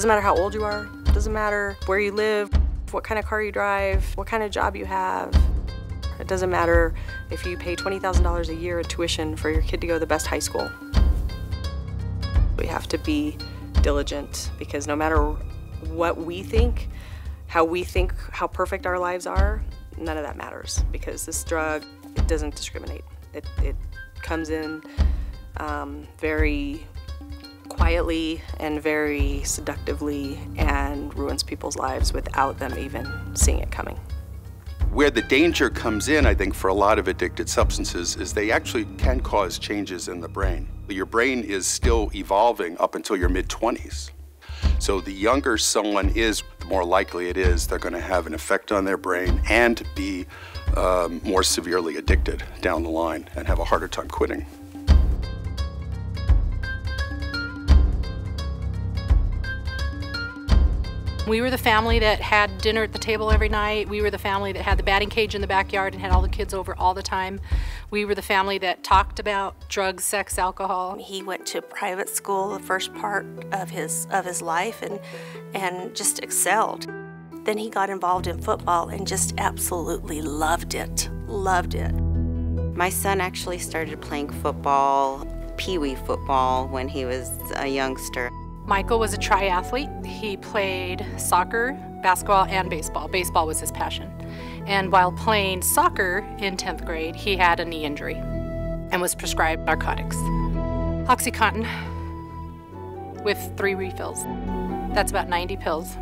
Doesn't matter how old you are, it doesn't matter where you live, what kind of car you drive, what kind of job you have. It doesn't matter if you pay $20,000 a year in tuition for your kid to go to the best high school. We have to be diligent because no matter what we think, how we think how perfect our lives are, none of that matters because this drug, it doesn't discriminate. It, it comes in um, very quietly and very seductively and ruins people's lives without them even seeing it coming. Where the danger comes in, I think, for a lot of addicted substances is they actually can cause changes in the brain. Your brain is still evolving up until your mid 20s. So the younger someone is, the more likely it is they're going to have an effect on their brain and be um, more severely addicted down the line and have a harder time quitting. We were the family that had dinner at the table every night. We were the family that had the batting cage in the backyard and had all the kids over all the time. We were the family that talked about drugs, sex, alcohol. He went to private school the first part of his of his life and and just excelled. Then he got involved in football and just absolutely loved it. Loved it. My son actually started playing football, pee wee football, when he was a youngster. Michael was a triathlete. He played soccer, basketball, and baseball. Baseball was his passion. And while playing soccer in 10th grade, he had a knee injury and was prescribed narcotics. Oxycontin with three refills. That's about 90 pills.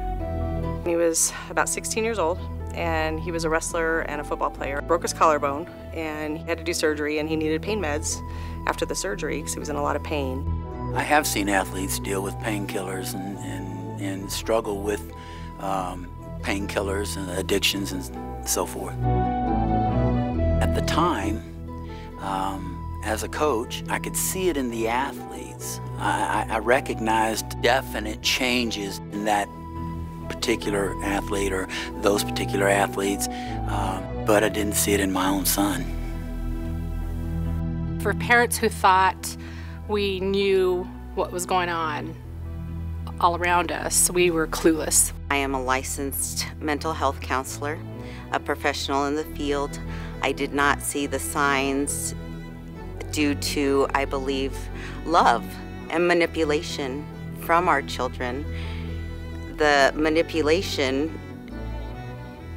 He was about 16 years old and he was a wrestler and a football player. Broke his collarbone and he had to do surgery and he needed pain meds after the surgery because he was in a lot of pain. I have seen athletes deal with painkillers and, and, and, struggle with um, painkillers and addictions and so forth. At the time, um, as a coach, I could see it in the athletes. I, I recognized definite changes in that particular athlete or those particular athletes, uh, but I didn't see it in my own son. For parents who thought we knew what was going on all around us. We were clueless. I am a licensed mental health counselor, a professional in the field. I did not see the signs due to, I believe, love and manipulation from our children. The manipulation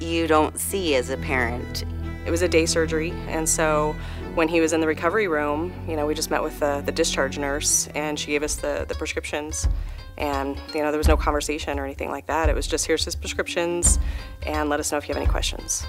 you don't see as a parent. It was a day surgery, and so when he was in the recovery room, you know, we just met with the, the discharge nurse and she gave us the, the prescriptions. And, you know, there was no conversation or anything like that. It was just, here's his prescriptions and let us know if you have any questions.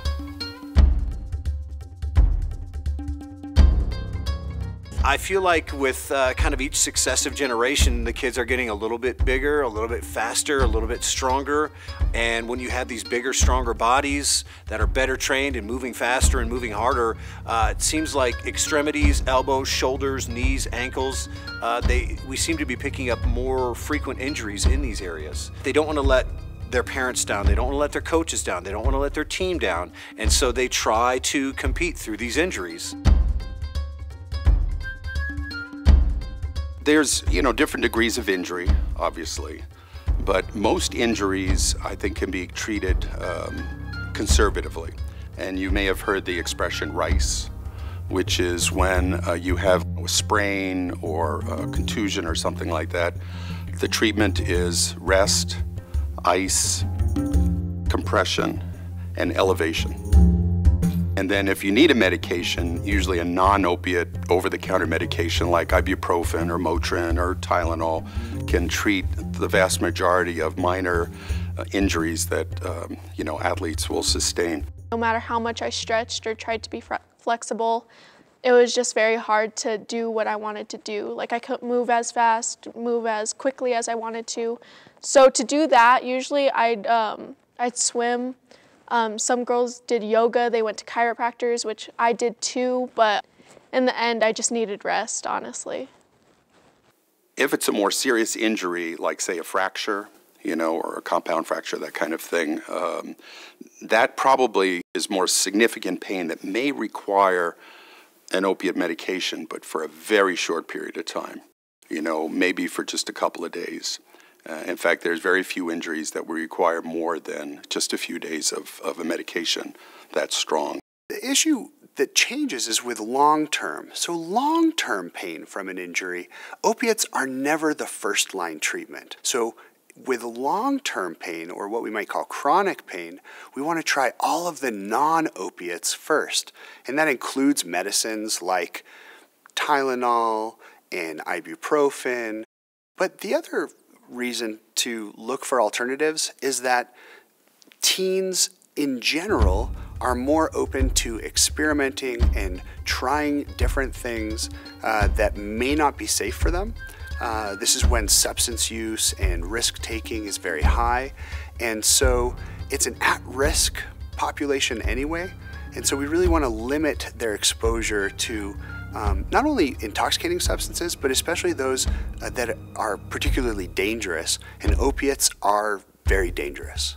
I feel like with uh, kind of each successive generation, the kids are getting a little bit bigger, a little bit faster, a little bit stronger. And when you have these bigger, stronger bodies that are better trained and moving faster and moving harder, uh, it seems like extremities, elbows, shoulders, knees, ankles, uh, they we seem to be picking up more frequent injuries in these areas. They don't want to let their parents down. They don't want to let their coaches down. They don't want to let their team down. And so they try to compete through these injuries. There's, you know, different degrees of injury, obviously, but most injuries, I think, can be treated um, conservatively. And you may have heard the expression RICE, which is when uh, you have a sprain or a contusion or something like that. The treatment is rest, ice, compression, and elevation. And then if you need a medication, usually a non-opiate over-the-counter medication like ibuprofen or Motrin or Tylenol can treat the vast majority of minor uh, injuries that um, you know athletes will sustain. No matter how much I stretched or tried to be flexible, it was just very hard to do what I wanted to do. Like I couldn't move as fast, move as quickly as I wanted to. So to do that, usually I'd um, I'd swim um, some girls did yoga, they went to chiropractors, which I did too, but in the end, I just needed rest, honestly. If it's a more serious injury, like say a fracture, you know, or a compound fracture, that kind of thing, um, that probably is more significant pain that may require an opiate medication, but for a very short period of time, you know, maybe for just a couple of days. Uh, in fact, there's very few injuries that require more than just a few days of, of a medication that's strong. The issue that changes is with long term. So, long term pain from an injury, opiates are never the first line treatment. So, with long term pain, or what we might call chronic pain, we want to try all of the non opiates first. And that includes medicines like Tylenol and ibuprofen. But the other reason to look for alternatives is that teens in general are more open to experimenting and trying different things uh, that may not be safe for them. Uh, this is when substance use and risk taking is very high. And so it's an at risk population anyway. And so we really want to limit their exposure to um, not only intoxicating substances, but especially those uh, that are particularly dangerous. And opiates are very dangerous.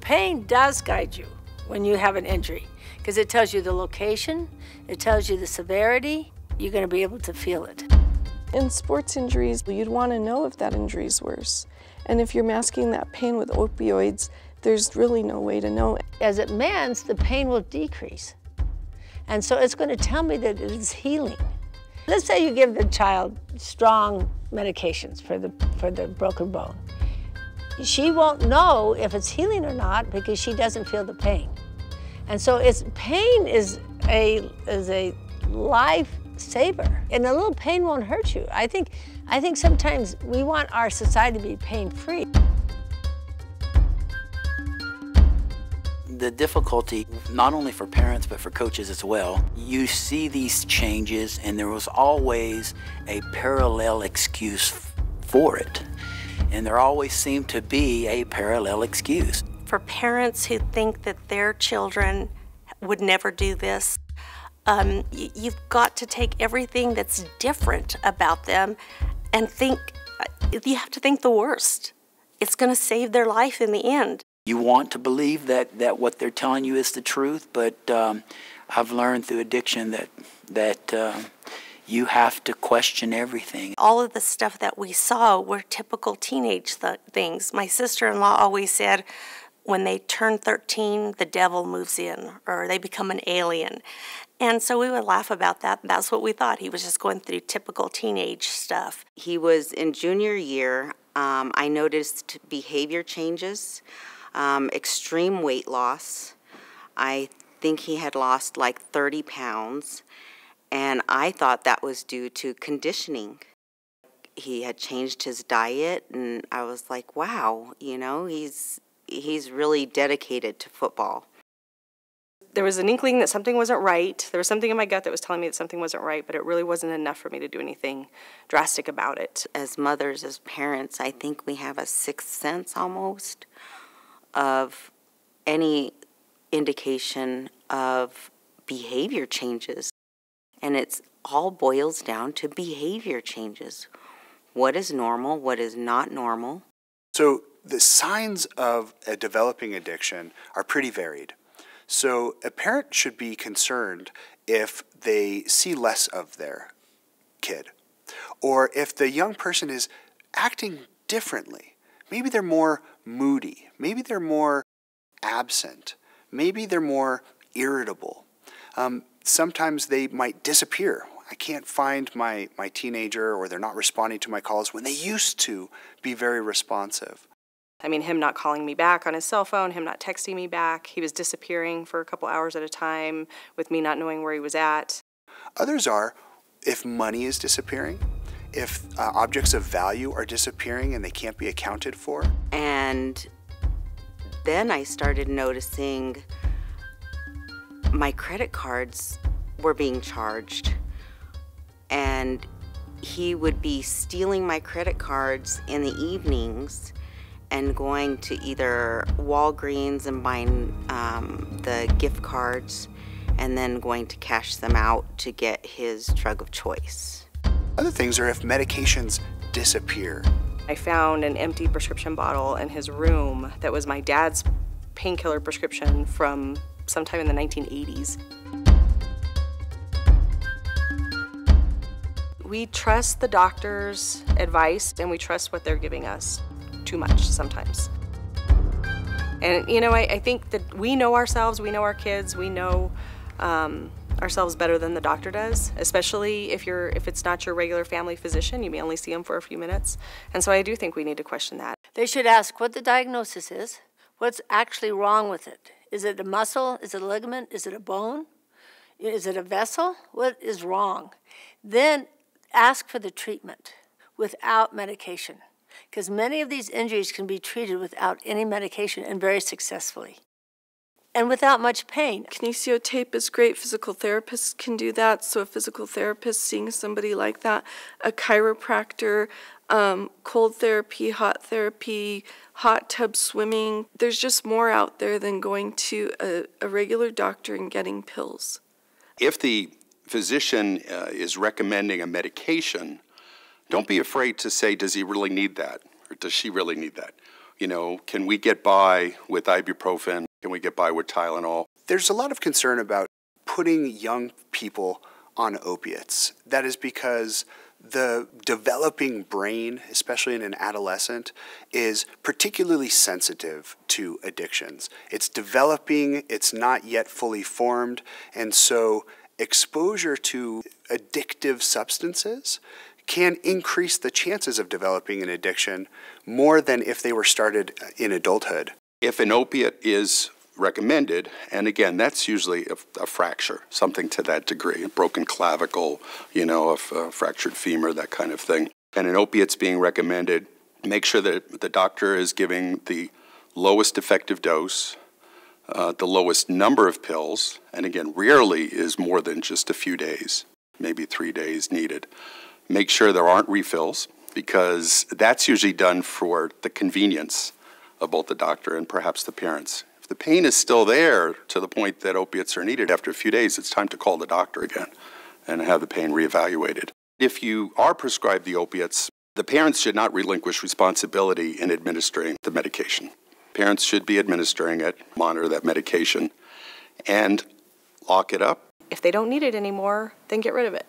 Pain does guide you when you have an injury because it tells you the location, it tells you the severity, you're going to be able to feel it. In sports injuries, you'd want to know if that injury is worse. And if you're masking that pain with opioids, there's really no way to know. As it mends, the pain will decrease. And so it's going to tell me that it is healing. Let's say you give the child strong medications for the, for the broken bone. She won't know if it's healing or not because she doesn't feel the pain. And so it's, pain is a, is a life saver. And a little pain won't hurt you. I think, I think sometimes we want our society to be pain-free. The difficulty, not only for parents but for coaches as well, you see these changes and there was always a parallel excuse for it. And there always seemed to be a parallel excuse. For parents who think that their children would never do this, um, you've got to take everything that's different about them and think, uh, you have to think the worst. It's going to save their life in the end. You want to believe that, that what they're telling you is the truth, but um, I've learned through addiction that, that uh, you have to question everything. All of the stuff that we saw were typical teenage th things. My sister in law always said, when they turn 13, the devil moves in or they become an alien. And so we would laugh about that. That's what we thought. He was just going through typical teenage stuff. He was in junior year. Um, I noticed behavior changes um, extreme weight loss. I think he had lost like 30 pounds, and I thought that was due to conditioning. He had changed his diet, and I was like, wow, you know, he's he's really dedicated to football. There was an inkling that something wasn't right. There was something in my gut that was telling me that something wasn't right, but it really wasn't enough for me to do anything drastic about it. As mothers, as parents, I think we have a sixth sense almost of any indication of behavior changes. And it's all boils down to behavior changes. What is normal? What is not normal? So, the signs of a developing addiction are pretty varied. So, a parent should be concerned if they see less of their kid, or if the young person is acting differently. Maybe they're more moody. Maybe they're more absent. Maybe they're more irritable. Um, sometimes they might disappear. I can't find my, my teenager or they're not responding to my calls when they used to be very responsive. I mean, him not calling me back on his cell phone, him not texting me back. He was disappearing for a couple hours at a time with me not knowing where he was at. Others are if money is disappearing, if uh, objects of value are disappearing and they can't be accounted for. And then I started noticing my credit cards were being charged. And he would be stealing my credit cards in the evenings and going to either Walgreens and buying um, the gift cards and then going to cash them out to get his drug of choice. Other things are if medications disappear. I found an empty prescription bottle in his room that was my dad's painkiller prescription from sometime in the 1980s. We trust the doctor's advice and we trust what they're giving us too much sometimes. And you know, I, I think that we know ourselves, we know our kids, we know um, ourselves better than the doctor does, especially if you're if it's not your regular family physician, you may only see them for a few minutes. And so I do think we need to question that. They should ask what the diagnosis is, what's actually wrong with it. Is it a muscle? Is it a ligament? Is it a bone? Is it a vessel? What is wrong? Then ask for the treatment without medication because many of these injuries can be treated without any medication and very successfully and without much pain. Kinesiotape is great. Physical therapists can do that. So, a physical therapist seeing somebody like that, a chiropractor, um, cold therapy, hot therapy, hot tub swimming. There's just more out there than going to a, a regular doctor and getting pills. If the physician uh, is recommending a medication, don't be afraid to say, does he really need that? Or does she really need that? You know, can we get by with ibuprofen? Can we get by with Tylenol? There's a lot of concern about putting young people on opiates. That is because the developing brain, especially in an adolescent, is particularly sensitive to addictions. It's developing, it's not yet fully formed, and so exposure to addictive substances can increase the chances of developing an addiction more than if they were started in adulthood. If an opiate is recommended, and again, that's usually a, a fracture, something to that degree, a broken clavicle, you know, a, a fractured femur, that kind of thing, and an opiate's being recommended, make sure that the doctor is giving the lowest effective dose, uh, the lowest number of pills, and again, rarely is more than just a few days, maybe three days needed. Make sure there aren't refills because that's usually done for the convenience of both the doctor and perhaps the parents. If the pain is still there to the point that opiates are needed after a few days, it's time to call the doctor again and have the pain reevaluated. If you are prescribed the opiates, the parents should not relinquish responsibility in administering the medication. Parents should be administering it, monitor that medication, and lock it up. If they don't need it anymore, then get rid of it.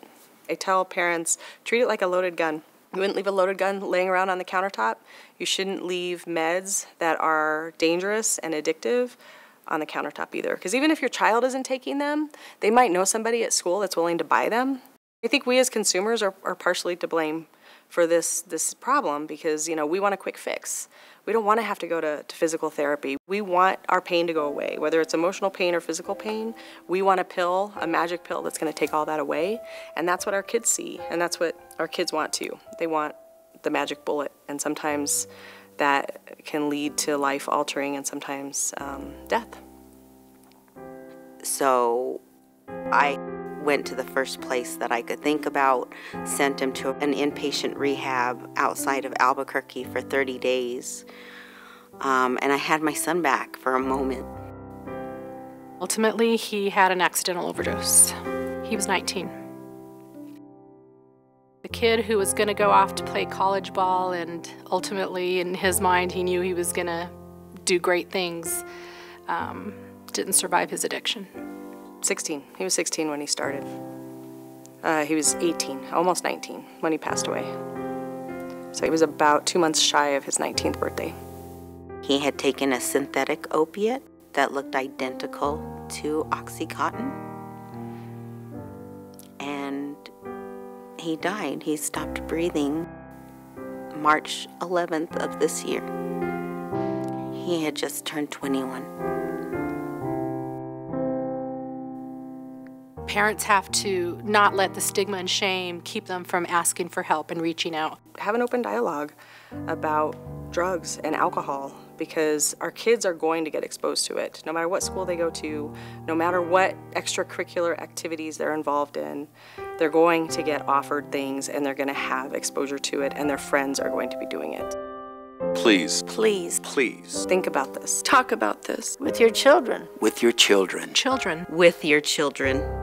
I tell parents treat it like a loaded gun. You wouldn't leave a loaded gun laying around on the countertop. You shouldn't leave meds that are dangerous and addictive on the countertop either. Because even if your child isn't taking them, they might know somebody at school that's willing to buy them. I think we as consumers are, are partially to blame for this this problem because you know we want a quick fix. We don't want to have to go to, to physical therapy. We want our pain to go away, whether it's emotional pain or physical pain. We want a pill, a magic pill that's going to take all that away, and that's what our kids see, and that's what our kids want too. They want the magic bullet, and sometimes that can lead to life altering and sometimes um, death. So I went to the first place that I could think about, sent him to an inpatient rehab outside of Albuquerque for 30 days. Um, and I had my son back for a moment. Ultimately, he had an accidental overdose. He was 19. The kid who was going to go off to play college ball, and ultimately, in his mind, he knew he was going to do great things, um, didn't survive his addiction. 16. He was 16 when he started. Uh, he was 18, almost 19, when he passed away. So he was about two months shy of his 19th birthday. He had taken a synthetic opiate that looked identical to Oxycontin. And he died. He stopped breathing March 11th of this year. He had just turned 21. Parents have to not let the stigma and shame keep them from asking for help and reaching out. Have an open dialogue about drugs and alcohol because our kids are going to get exposed to it no matter what school they go to, no matter what extracurricular activities they're involved in. They're going to get offered things and they're going to have exposure to it, and their friends are going to be doing it. Please. Please. Please. Think about this. Talk about this with your children. With your children. Children. With your children.